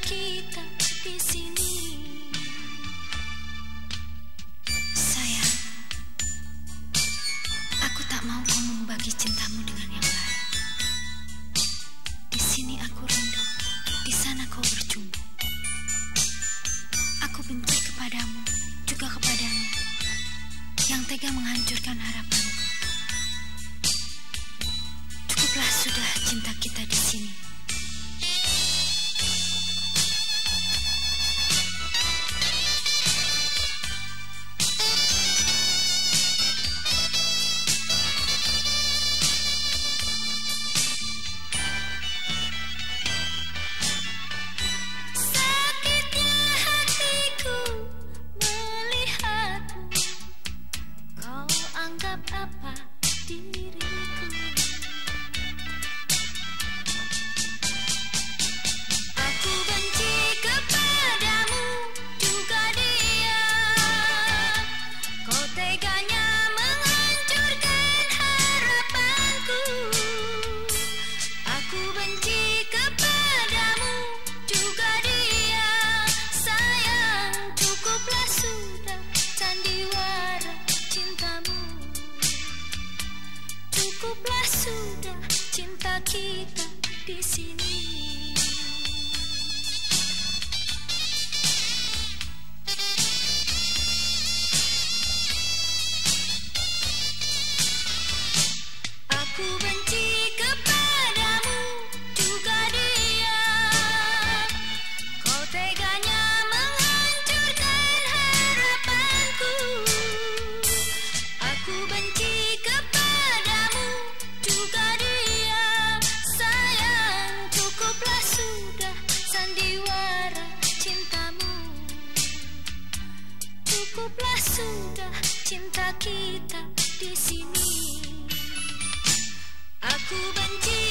kita di sini. Sayang, aku tak mau kau membagi cintamu dengan yang lain. Di sini aku rindu, di sana kau berjumpa. Aku benci kepadamu, juga kepadanya, yang tega menghancurkan harapanku. Kita di sini kita di sini. Aku benci